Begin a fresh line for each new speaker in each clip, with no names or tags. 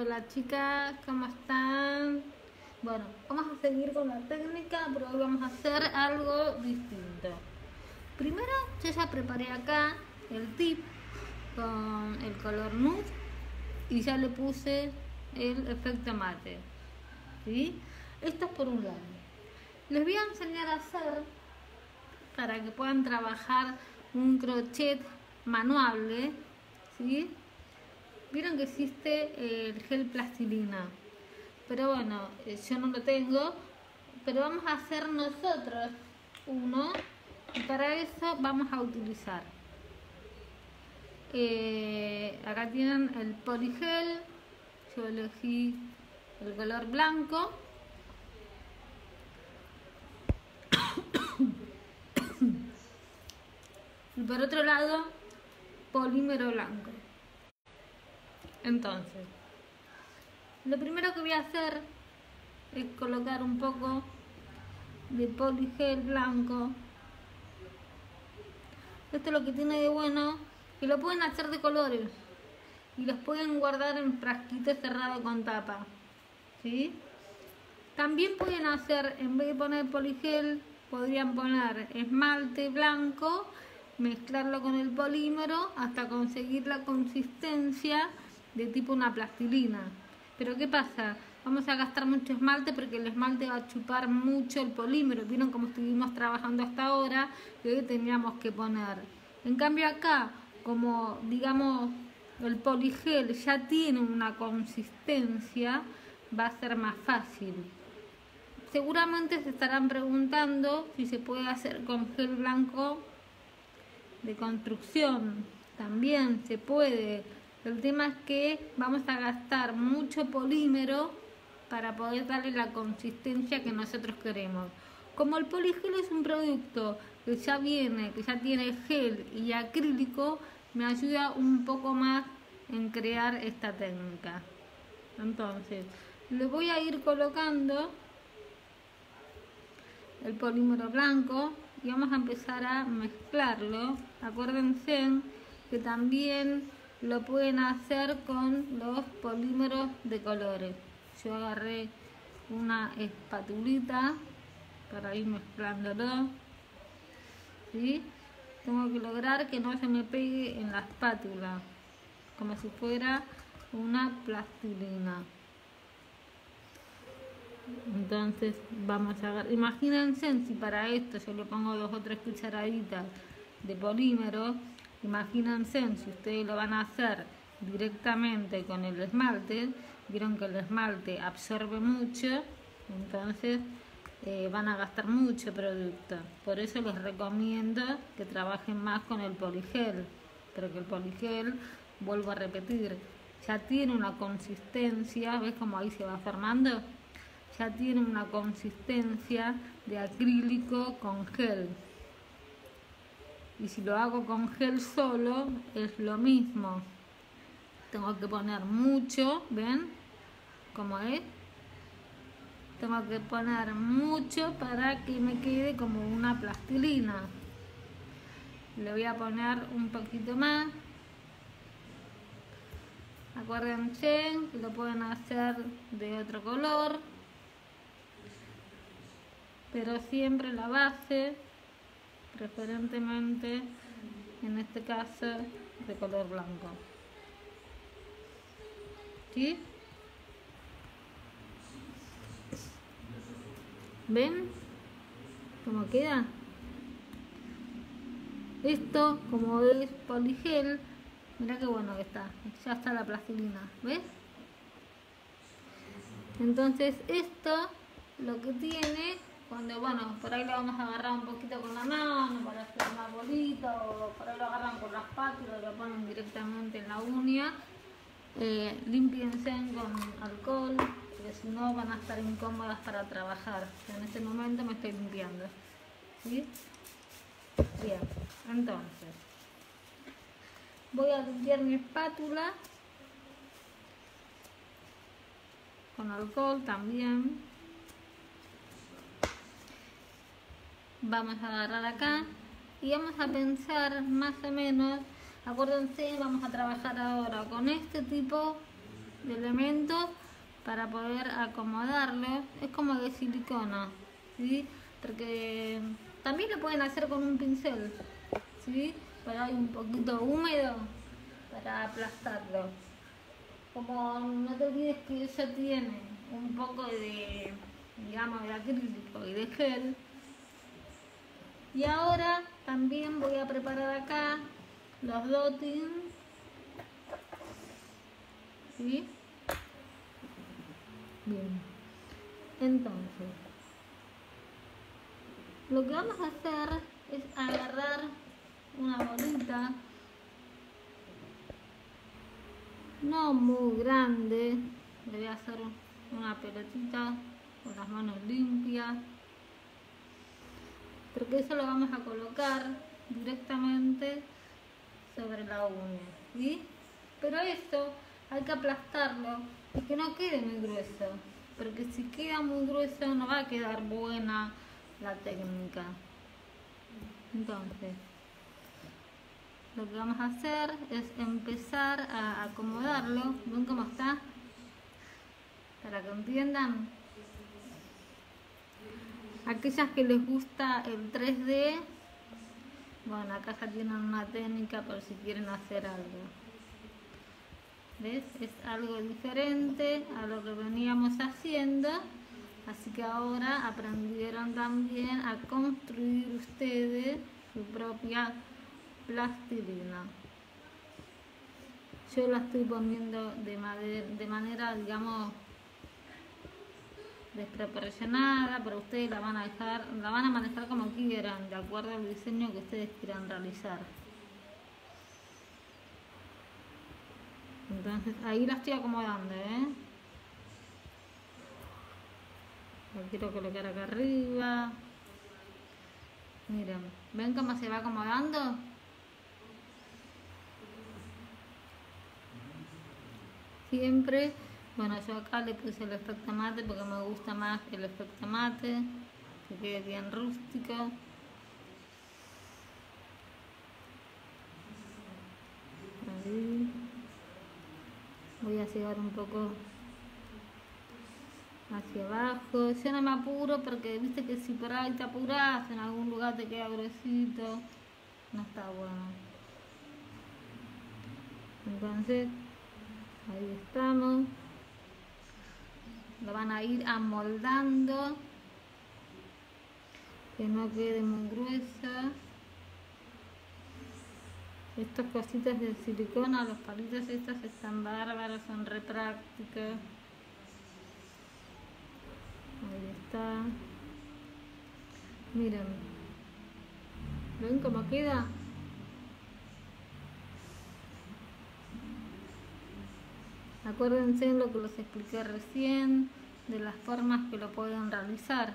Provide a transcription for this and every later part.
Hola chicas, ¿cómo están? Bueno, vamos a seguir con la técnica, pero hoy vamos a hacer algo distinto. Primero, yo ya preparé acá el tip con el color nude y ya le puse el efecto mate. ¿sí? Esto es por un lado. Les voy a enseñar a hacer para que puedan trabajar un crochet manuable. ¿sí? Vieron que existe el gel plastilina, pero bueno, eh, yo no lo tengo, pero vamos a hacer nosotros uno y para eso vamos a utilizar. Eh, acá tienen el poligel yo elegí el color blanco. Y por otro lado polímero blanco entonces lo primero que voy a hacer es colocar un poco de poligel blanco esto es lo que tiene de bueno que lo pueden hacer de colores y los pueden guardar en frasquitos cerrado con tapa ¿sí? también pueden hacer en vez de poner poligel podrían poner esmalte blanco mezclarlo con el polímero hasta conseguir la consistencia de tipo una plastilina pero qué pasa vamos a gastar mucho esmalte porque el esmalte va a chupar mucho el polímero. Vieron cómo estuvimos trabajando hasta ahora y hoy teníamos que poner. En cambio acá, como digamos el poligel ya tiene una consistencia, va a ser más fácil. Seguramente se estarán preguntando si se puede hacer con gel blanco de construcción. También se puede. El tema es que vamos a gastar mucho polímero para poder darle la consistencia que nosotros queremos. Como el poligel es un producto que ya viene, que ya tiene gel y acrílico, me ayuda un poco más en crear esta técnica. Entonces, le voy a ir colocando el polímero blanco y vamos a empezar a mezclarlo. Acuérdense que también lo pueden hacer con los polímeros de colores. Yo agarré una espatulita para ir mezclándolo. ¿sí? tengo que lograr que no se me pegue en la espátula como si fuera una plastilina. Entonces vamos a agarrar imagínense si para esto yo le pongo dos o tres cucharaditas de polímero imagínense si ustedes lo van a hacer directamente con el esmalte vieron que el esmalte absorbe mucho entonces eh, van a gastar mucho producto. Por eso les recomiendo que trabajen más con el poligel pero que el poligel vuelvo a repetir ya tiene una consistencia ves como ahí se va formando ya tiene una consistencia de acrílico con gel y si lo hago con gel solo es lo mismo. Tengo que poner mucho ven como es. Tengo que poner mucho para que me quede como una plastilina. Le voy a poner un poquito más. Acuérdense que lo pueden hacer de otro color. Pero siempre la base preferentemente en este caso de color blanco ¿sí? ¿Ven? ¿Cómo queda? Esto, como es poligel, mira qué bueno que está. Ya está la plastilina, ¿ves? Entonces esto lo que tiene, cuando bueno, por ahí lo vamos a agarrar un poquito con la mano para hacer una bolita o por ahí lo agarran con las espátula y lo ponen directamente en la uña. Eh, con alcohol porque si no van a estar incómodas para trabajar. En este momento me estoy limpiando. ¿Sí? Bien, entonces voy a limpiar mi espátula con alcohol también. Vamos a agarrar acá y vamos a pensar más o menos, acuérdense, vamos a trabajar ahora con este tipo elementos para poder acomodarlo. Es como de silicona, ¿sí? Porque también lo pueden hacer con un pincel, ¿sí? Pero hay un poquito húmedo para aplastarlo. Como no te olvides que eso tiene un poco de, digamos, de acrílico y de gel. Y ahora también voy a preparar acá los dotting. ¿Sí? Bien. Entonces, lo que vamos a hacer es agarrar una bolita no muy grande le voy a hacer una pelotita con las manos limpias porque eso lo vamos a colocar directamente sobre la uña ¿sí? pero esto hay que aplastarlo y que no quede muy grueso porque si queda muy grueso no va a quedar buena la técnica. Entonces lo que vamos a hacer es empezar a acomodarlo. Ven cómo está para que entiendan aquellas que les gusta el 3D bueno acá ya tienen una técnica por si quieren hacer algo ¿ves? es algo diferente a lo que veníamos haciendo así que ahora aprendieron también a construir ustedes su propia plastilina. Yo la estoy poniendo de, de manera, digamos, desproporcionada, pero ustedes la van a dejar, la van a manejar como quieran, de acuerdo al diseño que ustedes quieran realizar. Entonces ahí la estoy acomodando, ¿eh? La quiero colocar acá arriba. Miren, ¿ven cómo se va acomodando? siempre. Bueno, yo acá le puse el efecto mate porque me gusta más el efecto mate, que quede bien rústico. Voy a llegar un poco hacia abajo. Yo no me apuro porque viste que si por ahí te apuras, en algún lugar te queda gruesito. No está bueno. Entonces ahí estamos lo van a ir amoldando. Que no quede muy gruesa. Estas cositas de silicona los palitos estas están bárbaros son re prácticos. Ahí está. Miren. Ven cómo queda Acuérdense en lo que les expliqué recién, de las formas que lo pueden realizar.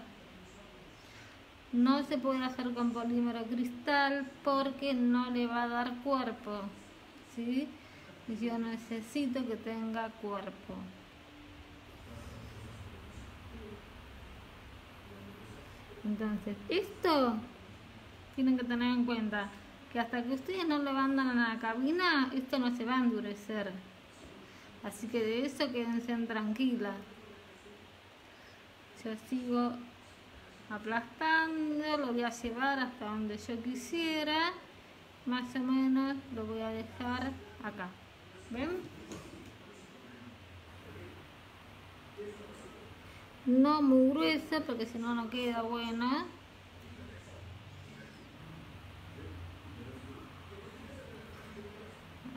No se puede hacer con polímero cristal porque no le va a dar cuerpo. ¿sí? yo necesito que tenga cuerpo. Entonces, esto tienen que tener en cuenta que hasta que ustedes no levantan a la cabina, esto no se va a endurecer. Así que de eso quédense tranquilas. Yo sigo aplastando, lo voy a llevar hasta donde yo quisiera. Más o menos lo voy a dejar acá. ¿Ven? No muy grueso porque si no no queda bueno.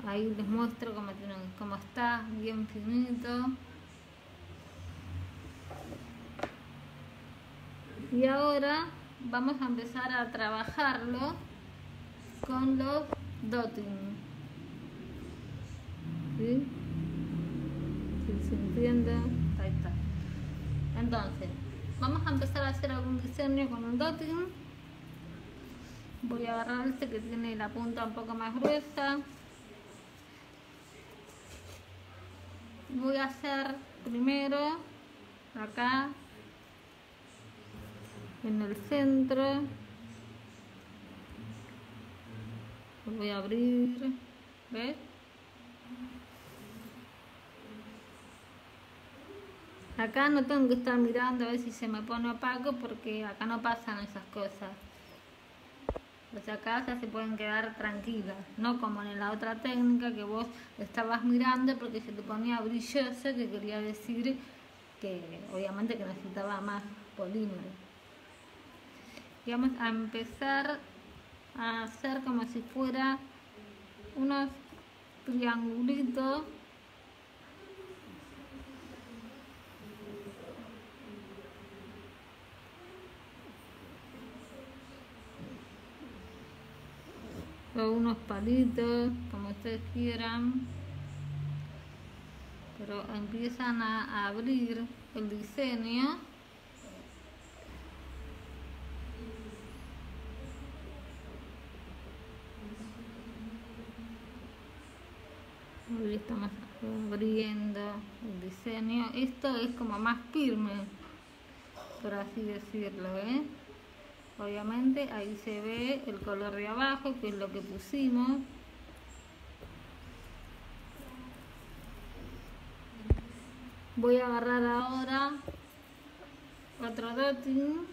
Ahí les muestro cómo, cómo está bien finito. Y ahora vamos a empezar a trabajarlo con los dotting. Si se entiende. Ahí está. Entonces vamos a empezar a hacer algún diseño con un dotting. Voy a agarrar este que tiene la punta un poco más gruesa voy a hacer primero acá en el centro voy a abrir ¿ves? Acá no tengo que estar mirando a ver si se me pone opaco porque acá no pasan esas cosas. Acá ya se pueden quedar tranquilas, no como en la otra técnica que vos estabas mirando porque se te ponía brilloso, que quería decir que obviamente que necesitaba más polímero. Y vamos a empezar a hacer como si fuera unos triangulitos o unos palitos como ustedes quieran pero empiezan a abrir el diseño Hoy estamos abriendo el diseño. Esto es como más firme, por así decirlo, ¿eh? Obviamente ahí se ve el color de abajo, que es lo que pusimos. Voy a agarrar ahora otro dotting.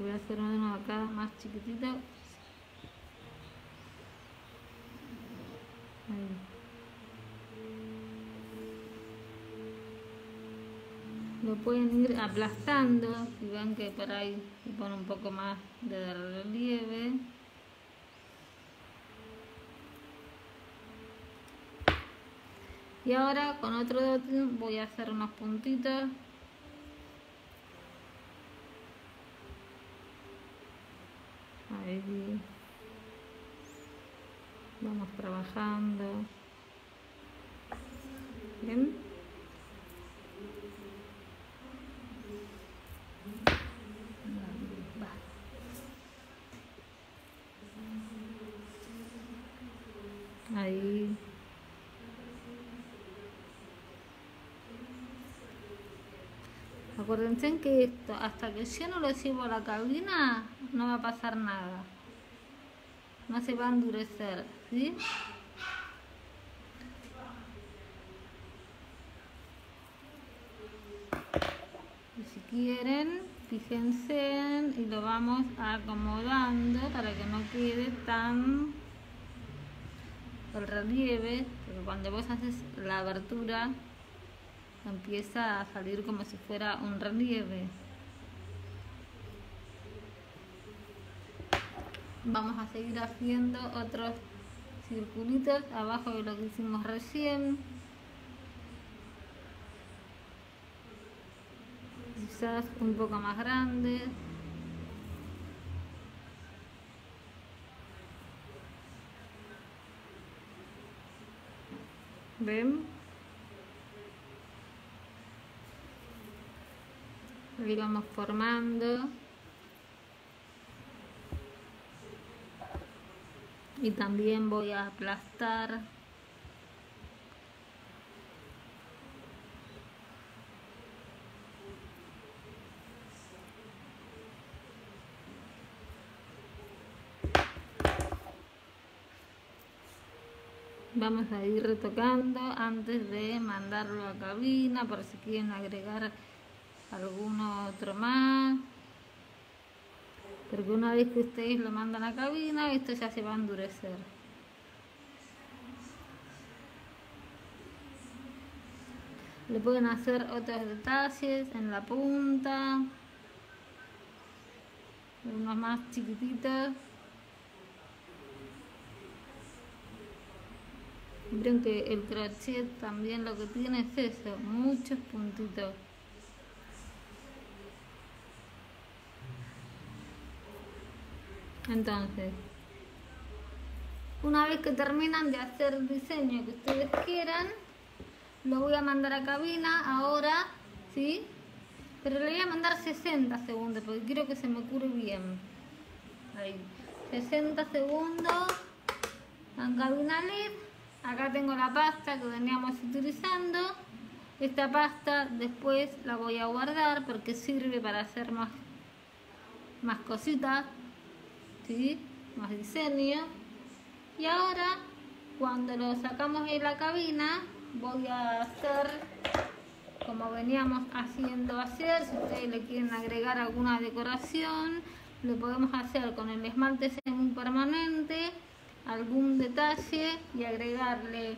Voy a hacer uno acá más chiquitito. Lo pueden ir aplastando, si ven que por ahí se pone un poco más de relieve. Y ahora con otro dotting voy a hacer unos puntitos. Ahí vamos trabajando. Bien ahí acuérdense que esto hasta que yo no lo llevo a la cabina no va a pasar nada no se va a endurecer. Y si quieren, fíjense y lo vamos acomodando para que no quede tan el relieve, porque cuando vos haces la abertura empieza a salir como si fuera un relieve. vamos a seguir haciendo otros circulitos abajo de lo que hicimos recién. Quizás un poco más grande. Ven ahí vamos formando. Y también voy a aplastar. Vamos a ir retocando antes de mandarlo a cabina por si quieren agregar alguno otro más porque una vez que ustedes lo mandan a cabina, esto ya se va a endurecer. Le pueden hacer otros detalles en la punta, unos más chiquititos. Miren que el crochet también lo que tiene es eso, muchos puntitos. Entonces, una vez que terminan de hacer el diseño que ustedes quieran, lo voy a mandar a cabina ahora, ¿sí? Pero le voy a mandar 60 segundos porque quiero que se me cure bien. Ahí. 60 segundos en cabina LED. Acá tengo la pasta que veníamos utilizando. Esta pasta después la voy a guardar porque sirve para hacer más, más cositas más diseño y ahora cuando lo sacamos de la cabina voy a hacer como veníamos haciendo ayer, si ustedes le quieren agregar alguna decoración, lo podemos hacer con el esmalte semipermanente, algún detalle y agregarle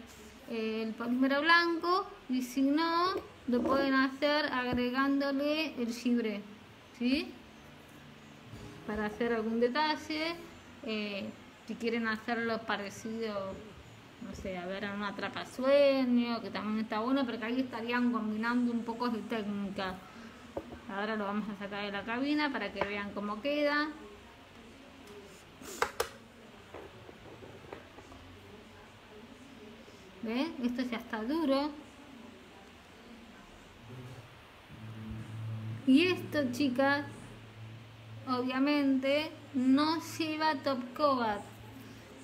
eh, el polímero blanco. Y si no, lo pueden hacer agregándole el gibre, ¿sí? Para hacer algún detalle, eh, si quieren hacerlo parecido no sé, a ver, en una sueño, que también está bueno, pero que ahí estarían combinando un poco de técnica. Ahora lo vamos a sacar de la cabina para que vean cómo queda. ¿Ven? Esto ya está duro. Y esto, chicas, obviamente no lleva top coat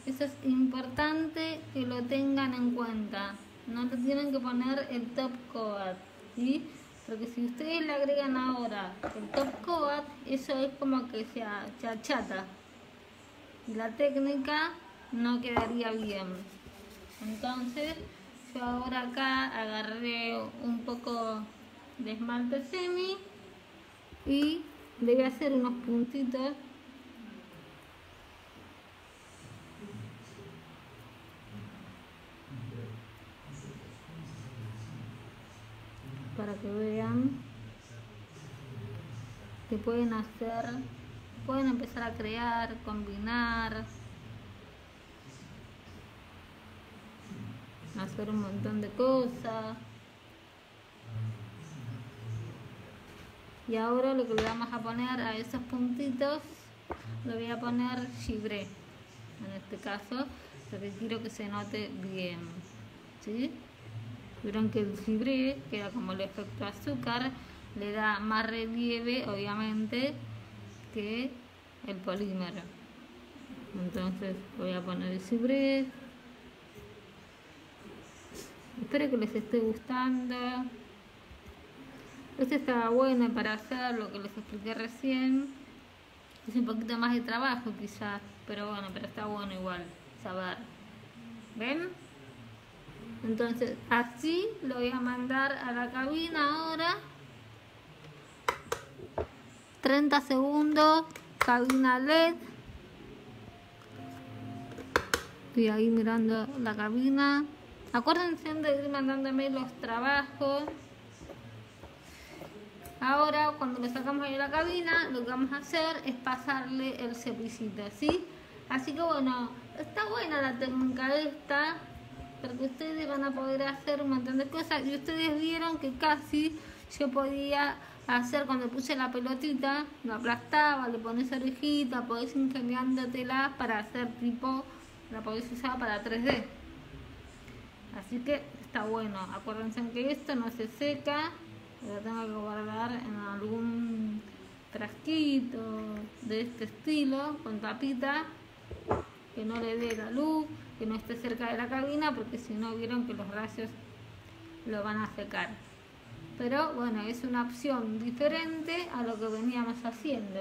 eso es importante que lo tengan en cuenta. No le tienen que poner el top coat, ¿sí? Porque si ustedes le agregan ahora el top coat, eso es como que se achata. Y la técnica no quedaría bien. Entonces, yo ahora acá agarré un poco de esmalte semi y voy a hacer unos puntitos para que vean que pueden hacer, pueden empezar a crear, combinar, hacer un montón de cosas. Y ahora lo que le vamos a poner a esos puntitos, lo voy a poner gibré, en este caso, porque quiero que se note bien. ¿sí? Vieron que el fibré, que era como el efecto azúcar, le da más relieve, obviamente, que el polímero. Entonces voy a poner el fibré. Espero que les esté gustando. Este estaba bueno para hacer lo que les expliqué recién. Es un poquito más de trabajo quizás, pero bueno, pero está bueno igual saber. ¿Ven? Entonces así lo voy a mandar a la cabina ahora. 30 segundos, cabina LED. Estoy ahí mirando la cabina. Acuérdense de ir mandándome los trabajos. Ahora, cuando lo sacamos de la cabina, lo que vamos a hacer es pasarle el cepillito, ¿sí? Así que bueno, está buena la técnica esta porque ustedes van a poder hacer un montón de cosas y ustedes vieron que casi yo podía hacer cuando puse la pelotita, lo aplastaba, le pones orejita, podés ingeniándotela para hacer tipo, la podés usar para 3D. Así que está bueno, acuérdense que esto no se seca, lo tengo que guardar en algún frasquito de este estilo, con tapita, que no le dé la luz que no esté cerca de la cabina porque si no vieron que los rayos lo van a secar. Pero bueno, es una opción diferente a lo que veníamos haciendo.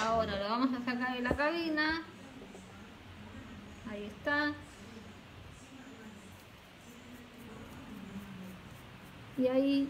Ahora lo vamos a sacar de la cabina. Ahí está. Y ahí